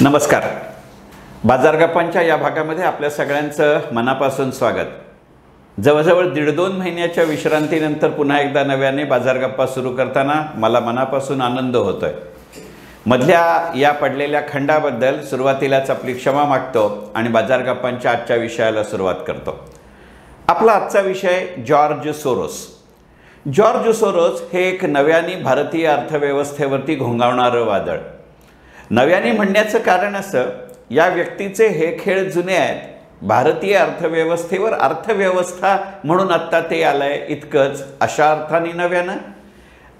नमस्कार. बाजारगप्पांच्या या भागामध्ये आपल्या सगळ्यांचं मनापासून स्वागत. जवळजवळ दीड दोन महिन्याच्या विश्रांतीनंतर पुन्हा एकदा नव्याने बाजारगप्पा सुरू करताना मला मनापासून आनंद होतोय. मधल्या या पडलेल्या खंडाबद्दल सुरुवातीलाच आपली क्षमा मागतो आणि बाजारगप्पांच्या आजच्या विषयाला सुरुवात करतो. आपला आजचा विषय जॉर्ज सोरोस. जॉर्ज सोरोस हे एक नव्याने भारतीय अर्थव्यवस्थेवरती घोंगावणारं वादळ. नव्याने म्हणण्याचं कारण असं या व्यक्तीचे हे खेळ जुने आहेत. भारतीय अर्थव्यवस्थेवर अर्थव्यवस्था म्हणून आत्ता ते आलंय इतकंच अशा अर्थाने नव्यानं.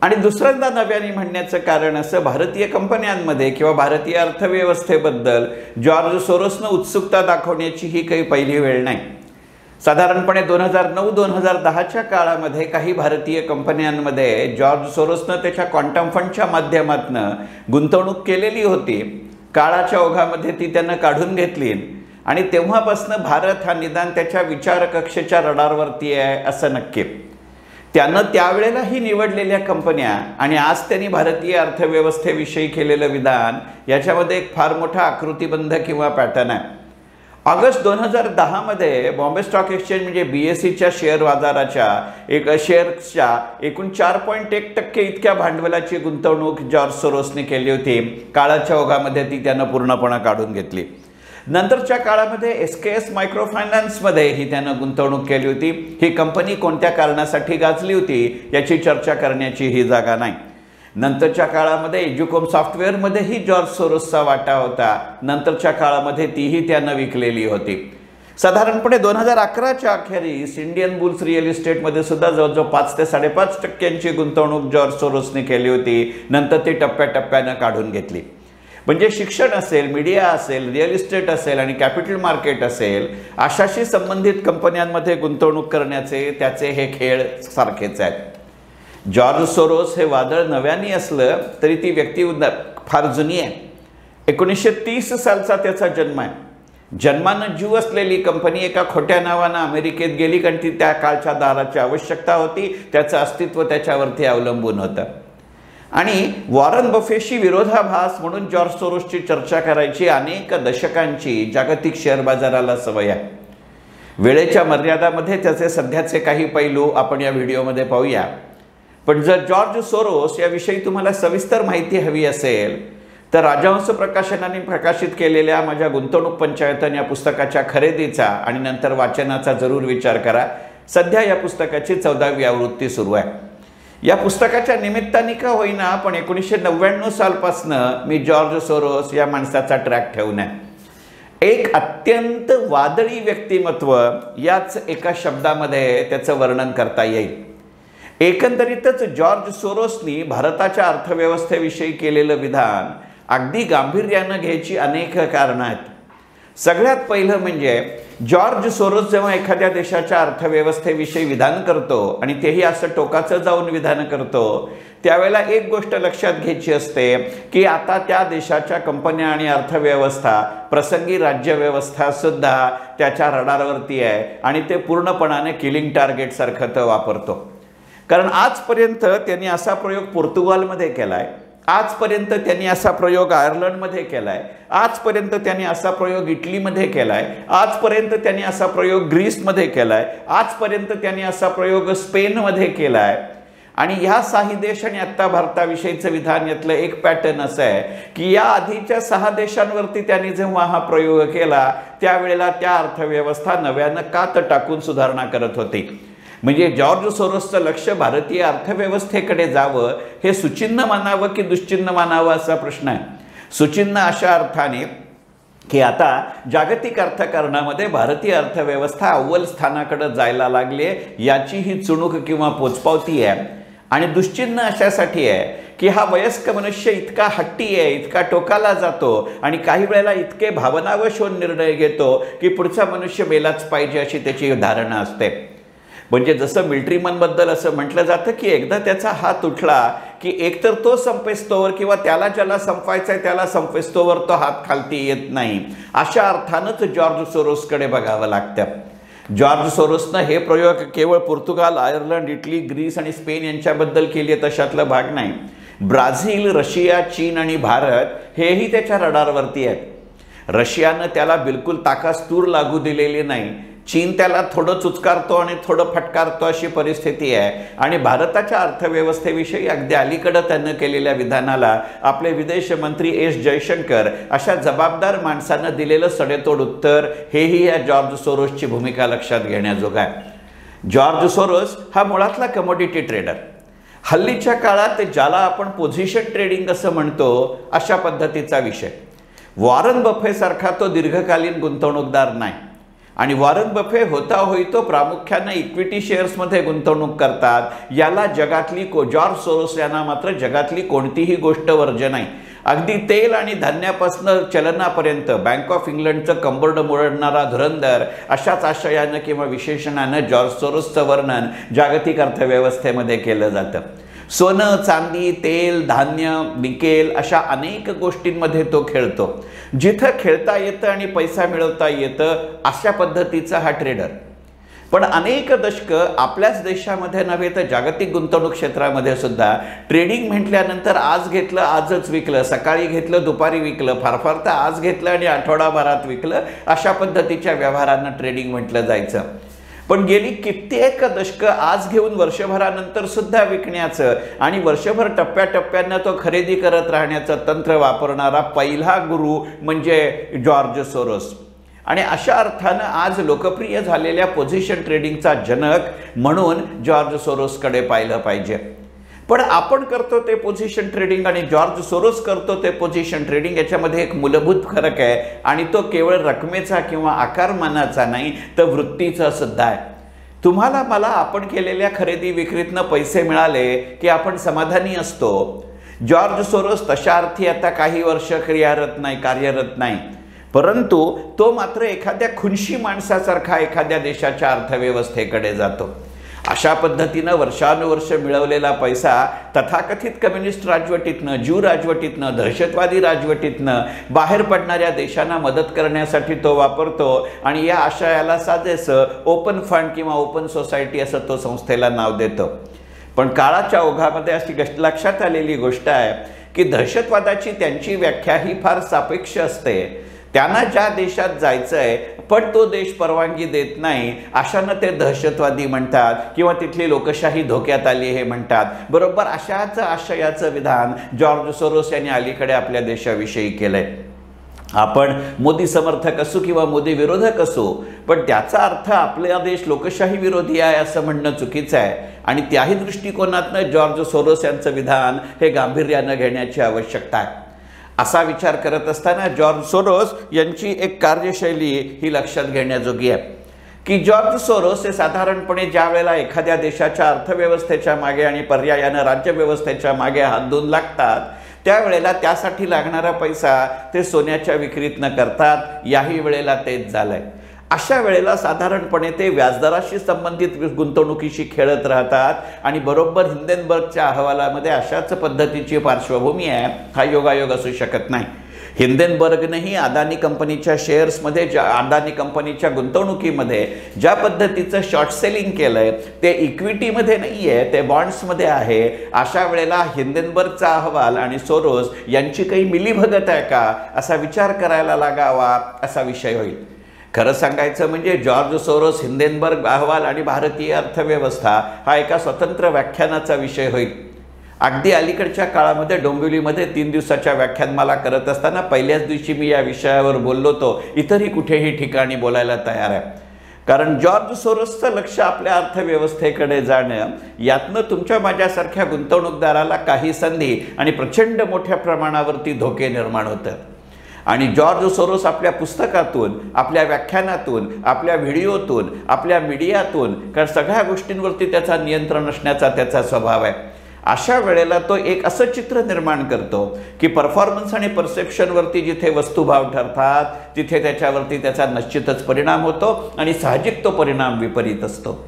आणि दुसऱ्यांदा नव्याने म्हणण्याचं कारण असं भारतीय कंपन्यांमध्ये किंवा भारतीय अर्थव्यवस्थेबद्दल जॉर्ज सोरोसनं उत्सुकता दाखवण्याची ही काही पहिली वेळ नाही. साधारणपणे दोन हजार नऊ दोन हजार दहाच्या काळामध्ये काही भारतीय कंपन्यांमध्ये जॉर्ज सोरोसनं त्याच्या क्वांटम फंडच्या माध्यमातून गुंतवणूक केलेली होती. काळाच्या ओघामध्ये ती त्यानं काढून घेतली. आणि तेव्हापासनं भारत हा निदान त्याच्या विचारकक्षेच्या रडारवरती आहे असं नक्की. त्यानं त्यावेळेलाही निवडलेल्या कंपन्या आणि आज त्यांनी भारतीय अर्थव्यवस्थेविषयी केलेलं विधान याच्यामध्ये एक फार मोठा आकृतीबंध किंवा पॅटर्न आहे. ऑगस्ट दोन हजार दहामध्ये बॉम्बे स्टॉक एक्सचेंज म्हणजे बी एस सीच्या शेअर बाजाराच्या एक शेअर्सच्या एकूण चार पॉईंट एक टक्के इतक्या भांडवलाची गुंतवणूक जॉर्ज सोरोसने केली होती. काळाच्या ओघामध्ये ती त्यानं पूर्णपणे काढून घेतली. नंतरच्या काळामध्ये एस के एस मायक्रो फायनान्समध्ये ही त्यानं गुंतवणूक केली होती. ही कंपनी कोणत्या कारणासाठी गाजली होती याची चर्चा करण्याची ही जागा नाही. नंतरच्या काळामध्ये एज्युकोम सॉफ्टवेअरमध्येही जॉर्ज सोरोसचा वाटा होता. नंतरच्या काळामध्ये तीही त्यानं विकलेली होती. साधारणपणे दोन हजार अकराच्या अखेरीस इंडियन बुल्स रिअल इस्टेटमध्ये सुद्धा जवळजवळ पाच ते साडेपाच टक्क्यांची गुंतवणूक जॉर्ज सोरोसने केली होती. नंतर ती टप्प्याटप्प्यानं काढून घेतली. म्हणजे शिक्षण असेल मीडिया असेल रिअल इस्टेट असेल आणि कॅपिटल मार्केट असेल अशाशी संबंधित कंपन्यांमध्ये गुंतवणूक करण्याचे त्याचे हे खेळ सारखेच आहेत. जॉर्ज सोरोस हे वादळ नव्याने असलं तरी ती व्यक्ती फार जुनी आहे. एकोणीसशे तीस सालचा त्याचा जन्म आहे. जन्मानं जीव असलेली कंपनी एका खोट्या नावानं अमेरिकेत गेली कारण ती त्या काळच्या दाराची आवश्यकता होती त्याचं अस्तित्व त्याच्यावरती अवलंबून होतं. आणि वॉरन बफेशी विरोधाभास म्हणून जॉर्ज सोरोसची चर्चा करायची अनेक दशकांची जागतिक शेअर बाजाराला सवय आहे. वेळेच्या मर्यादामध्ये त्याचे सध्याचे काही पैलू आपण या व्हिडिओमध्ये पाहूया. पण जर जॉर्ज सोरोस याविषयी तुम्हाला सविस्तर माहिती हवी असेल तर राजहंस प्रकाशनाने प्रकाशित केलेल्या माझ्या गुंतवणूक पंचायतन या पुस्तकाच्या खरेदीचा आणि नंतर वाचनाचा जरूर विचार करा. सध्या या पुस्तकाची चौदावी आवृत्ती सुरू आहे. या पुस्तकाच्या निमित्ताने का होईना पण एकोणीसशे नव्याण्णव सालपासनं मी जॉर्ज सोरोस या माणसाचा ट्रॅक ठेवून आहे. एक अत्यंत वादळी व्यक्तिमत्व याच एका शब्दामध्ये त्याचं वर्णन करता येईल. एकंदरीतच जॉर्ज सोरोसनी भारताच्या अर्थव्यवस्थेविषयी केलेलं विधान अगदी गांभीर्यानं घ्यायची अनेक कारणं आहेत. सगळ्यात पहिलं म्हणजे जॉर्ज सोरोस जेव्हा एखाद्या देशाच्या अर्थव्यवस्थेविषयी विधान करतो आणि तेही असं टोकाचं जाऊन विधान करतो त्यावेळेला एक गोष्ट लक्षात घ्यायची असते की आता त्या देशाच्या कंपन्या आणि अर्थव्यवस्था प्रसंगी राज्यव्यवस्थासुद्धा त्याच्या रडारवरती आहे आणि ते पूर्णपणाने किलिंग टार्गेटसारखं तर वापरतो. कारण आजपर्यंत त्यांनी असा प्रयोग पोर्तुगालमध्ये केला आहे आजपर्यंत त्यांनी असा प्रयोग आयर्लंडमध्ये केला आहे आजपर्यंत त्यांनी असा प्रयोग इटलीमध्ये केला आहे आजपर्यंत त्यांनी असा प्रयोग ग्रीसमध्ये केला आहे आजपर्यंत त्यांनी असा प्रयोग स्पेनमध्ये केला आहे आणि ह्या सहा देश आणि आत्ता भारताविषयीचं विधान यातलं एक पॅटर्न असं आहे की या आधीच्या सहा देशांवरती त्यांनी जेव्हा हा प्रयोग केला त्यावेळेला त्या अर्थव्यवस्था नव्यानं कात टाकून सुधारणा करत होती. म्हणजे जॉर्ज सोरोसचं लक्ष भारतीय अर्थव्यवस्थेकडे जावं हे सुचिन्ह मानावं की दुश्चिन्ह मानावं असा प्रश्न आहे. सुचिन्ह अशा अर्थाने की आता जागतिक अर्थकारणामध्ये भारतीय अर्थव्यवस्था अव्वल स्थानाकडे जायला लागली आहे याची ही चुणूक किंवा पोचपावती आहे. आणि दुश्चिन्ह अशासाठी आहे की हा वयस्क मनुष्य इतका हट्टी आहे इतका टोकाला जातो आणि काही वेळेला इतके भावनावश होऊन निर्णय घेतो की पुढचा मनुष्य मेलाच पाहिजे अशी त्याची धारणा असते. म्हणजे जसं मिल्ट्रीमनबद्दल असं म्हटलं जातं की एकदा त्याचा हात उठला की एकतर तो संपेस्तोवर किंवा त्याला ज्याला संपायचा आहे त्याला संपेस्तोवर तो हात खालती येत नाही. अशा अर्थानंच जॉर्ज सोरोसकडे बघावं लागतं. जॉर्ज सोरोसनं हे प्रयोग केवळ पोर्तुगाल आयर्लंड इटली ग्रीस आणि स्पेन यांच्याबद्दल केले तशातलं भाग नाही. ब्राझील रशिया चीन आणि भारत हेही त्याच्या रडारवरती आहेत. रशियानं त्याला बिलकुल ताकास्तूर लागू दिलेली नाही. चीन त्याला थोडं चुचकारतो आणि थोडं फटकारतो अशी परिस्थिती आहे. आणि भारताच्या अर्थव्यवस्थेविषयी अगदी अलीकडं त्यानं केलेल्या विधानाला आपले विदेश मंत्री एस जयशंकर अशा जबाबदार माणसानं दिलेलं सडेतोड उत्तर हेही या जॉर्ज सोरोसची भूमिका लक्षात घेण्याजोगं आहे. जॉर्ज सोरोस हा मुळातला कमोडिटी ट्रेडर हल्लीच्या काळात ज्याला आपण पोझिशन ट्रेडिंग असं म्हणतो अशा पद्धतीचा विषय. वॉरन बफेसारखा तो दीर्घकालीन गुंतवणूकदार नाही. आणि वॉरन बफे होता होई तो प्रामुख्याने इक्विटी शेअर्समध्ये गुंतवणूक करतात. याला जगातली को जॉर्ज सोरोस यांना मात्र जगातली कोणतीही गोष्ट वर्ज्य नाही. अगदी तेल आणि धान्यापासून चलनापर्यंत बँक ऑफ इंग्लंडचं कंबोर्ड मोडणारा धुरंदर अशाच आशयानं किंवा विशेषणानं जॉर्ज सोरोसचं वर्णन जागतिक अर्थव्यवस्थेमध्ये केलं जातं. सोनं चांदी तेल धान्य निकेल अशा अनेक गोष्टींमध्ये तो खेळतो. जिथं खेळता येतं आणि पैसा मिळवता येतं अशा पद्धतीचा हा ट्रेडर पण अनेक दशकं आपल्याच देशामध्ये नव्हे तर जागतिक गुंतवणूक क्षेत्रामध्ये सुद्धा ट्रेडिंग म्हटल्यानंतर आज घेतलं आजच विकलं सकाळी घेतलं दुपारी विकलं फार फार तर आज घेतलं आणि आठवडाभरात विकलं अशा पद्धतीच्या व्यवहारांना ट्रेडिंग म्हटलं जायचं. पण गेली कित्येक दशकं आज घेऊन वर्षभरानंतर सुद्धा विकण्याचं आणि वर्षभर टप्प्याटप्प्यानं तो खरेदी करत राहण्याचं तंत्र वापरणारा पहिला गुरु म्हणजे जॉर्ज सोरोस. आणि अशा अर्थानं आज लोकप्रिय झालेल्या पोझिशन ट्रेडिंगचा जनक म्हणून जॉर्ज सोरोसकडे पाहिलं पाहिजे. पण आपण करतो ते पोझिशन ट्रेडिंग आणि जॉर्ज सोरोस करतो ते पोझिशन ट्रेडिंग याच्यामध्ये एक मूलभूत फरक आहे. आणि तो केवळ रकमेचा किंवा आकारमानाचा नाही तर वृत्तीचा सुद्धा आहे. तुम्हाला मला आपण केलेल्या खरेदी विक्रीतनं पैसे मिळाले की आपण समाधानी असतो? जॉर्ज सोरोस तशा अर्थी आता काही वर्ष क्रियारत नाही कार्यरत नाही. परंतु तो मात्र एखाद्या खुनशी माणसासारखा एखाद्या देशाच्या अर्थव्यवस्थेकडे जातो. अशा पद्धतीनं वर्षानुवर्ष मिळवलेला पैसा तथाकथित कम्युनिस्ट राजवटीतनं ज्यू राजवटीतनं दहशतवादी राजवटीतनं बाहेर पडणाऱ्या देशांना मदत करण्यासाठी तो वापरतो आणि या आशयाला साजेसं ओपन फंड किंवा ओपन सोसायटी असं तो संस्थेला नाव देतो. पण काळाच्या ओघामध्ये अशी गोष्ट लक्षात आलेली गोष्ट आहे की दहशतवादाची त्यांची व्याख्या ही फार सापेक्ष असते. त्यांना ज्या देशात जायचं आहे पण तो देश परवानगी देत नाही अशानं ते दहशतवादी म्हणतात किंवा तिथली लोकशाही धोक्यात आली हे म्हणतात. बरोबर अशाच आशयाचं विधान जॉर्ज सोरोस यांनी अलीकडे आपल्या देशाविषयी केलंय. आपण मोदी समर्थक असू किंवा मोदी विरोधक असू पण त्याचा अर्थ आपला देश लोकशाही विरोधी आहे असं म्हणणं चुकीचं आहे. आणि त्याही दृष्टिकोनातनं जॉर्ज सोरोस यांचं विधान हे गांभीर्यानं घेण्याची आवश्यकता आहे. असा विचार करत असताना जॉर्ज सोरोस यांची एक कार्यशैली ही लक्षात घेण्याजोगी आहे. की जॉर्ज सोरोस हे साधारणपणे ज्या वेळेला एखाद्या देशाच्या अर्थव्यवस्थेच्या मागे आणि पर्यायानं राज्यव्यवस्थेच्या मागे हात धुवून लागतात त्यावेळेला त्यासाठी लागणारा पैसा ते सोन्याच्या विक्रीतनं करतात. याही वेळेला तेच झालंय. अशा वेळेला साधारणपणे ते व्याजदराशी संबंधित गुंतवणुकीशी खेळत राहतात आणि बरोबर हिंदेनबर्गच्या अहवालामध्ये अशाच पद्धतीची पार्श्वभूमी आहे हा योगायोग असू शकत नाही. हिंदेनबर्गनेही अदानी कंपनीच्या शेअर्समध्ये ज्या अदानी कंपनीच्या गुंतवणुकीमध्ये ज्या पद्धतीचं शॉर्ट सेलिंग केलं आहे ते इक्विटीमध्ये नाही आहे ते बॉन्ड्समध्ये आहे. अशा वेळेला हिंदेनबर्गचा अहवाल आणि सोरोस यांची काही मिलीभगत आहे का असा विचार करायला लागावा असा विषय होईल. खरं सांगायचं म्हणजे जॉर्ज सोरोस हिंदेनबर्ग अहवाल आणि भारतीय अर्थव्यवस्था हा एका स्वतंत्र व्याख्यानाचा विषय होईल. अगदी अलीकडच्या काळामध्ये डोंबिवलीमध्ये तीन दिवसाच्या व्याख्यानमाला करत असताना पहिल्याच दिवशी मी या विषयावर बोललो होतो. इतरही कुठेही ठिकाणी बोलायला तयार आहे. कारण जॉर्ज सोरोसचं लक्ष आपल्या अर्थव्यवस्थेकडे जाणं यातनं तुमच्या माझ्यासारख्या गुंतवणूकदाराला काही संधी आणि प्रचंड मोठ्या प्रमाणावरती धोके निर्माण होतात. आणि जॉर्ज सोरोस आपल्या पुस्तकातून आपल्या व्याख्यानातून आपल्या व्हिडिओतून आपल्या मीडियातून कारण सगळ्या गोष्टींवरती त्याचा नियंत्रण असण्याचा त्याचा स्वभाव आहे. अशा वेळेला तो एक असं चित्र निर्माण करतो की परफॉर्मन्स आणि परसेप्शनवरती जिथे वस्तुभाव ठरतात तिथे त्याच्यावरती त्याचा निश्चितच परिणाम होतो आणि साहजिक तो परिणाम विपरीत असतो.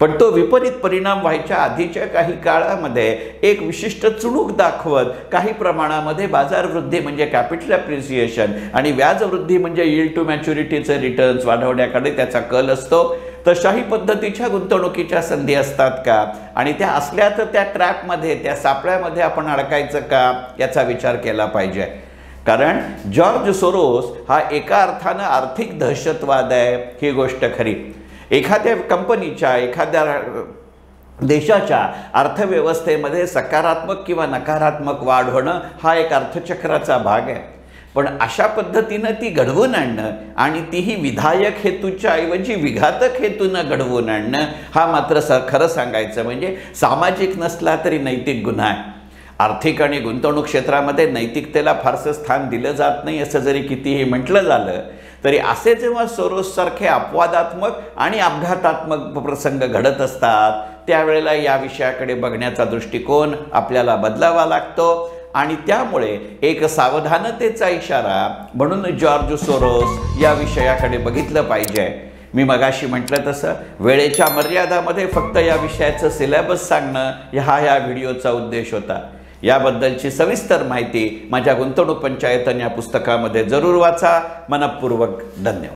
पण तो विपरीत परिणाम व्हायच्या आधीच्या काही काळामध्ये एक विशिष्ट चुणूक दाखवत काही प्रमाणामध्ये बाजार वृद्धी म्हणजे कॅपिटल अप्रिसिएशन आणि व्याजवृद्धी म्हणजे यील्ड टू मॅच्युरिटीचे रिटर्न्स वाढवण्याकडे त्याचा कल असतो. तशाही पद्धतीच्या गुंतवणुकीच्या संधी असतात का? आणि त्या असल्या तर त्या ट्रॅपमध्ये त्या सापळ्यामध्ये आपण अडकायचं का? याचा विचार केला पाहिजे. कारण जॉर्ज सोरोस हा एका अर्थानं आर्थिक दहशतवाद आहे. ही गोष्ट खरी. एखाद्या कंपनीच्या एखाद्या देशाच्या अर्थव्यवस्थेमध्ये सकारात्मक किंवा नकारात्मक वाढ होणं हा एक अर्थचक्राचा भाग आहे. पण अशा पद्धतीनं ती घडवून आणणं आणि तीही विधायक हेतूच्या ऐवजी विघातक हेतूनं घडवून आणणं हा मात्र स खरं सांगायचं म्हणजे सामाजिक नसला तरी नैतिक गुन्हा आहे. आर्थिक आणि गुंतवणूक क्षेत्रामध्ये नैतिकतेला फारसं स्थान दिलं जात नाही असं जरी कितीही म्हटलं झालं तरी असे जेव्हा सोरोससारखे अपवादात्मक आणि अपघातात्मक प्रसंग घडत असतात त्यावेळेला या विषयाकडे बघण्याचा दृष्टिकोन आपल्याला बदलावा लागतो. आणि त्यामुळे एक सावधानतेचा इशारा म्हणून जॉर्ज सोरोस या विषयाकडे बघितलं पाहिजे. मी मगाशी म्हटलं तसं वेळेच्या मर्यादामध्ये फक्त या विषयाचं सिलेबस सांगणं हा या व्हिडिओचा उद्देश होता. याबद्दलची सविस्तर माहिती माझ्या गुंतवणूक पंचायतन या पुस्तकामध्ये जरूर वाचा. मनपूर्वक धन्यवाद.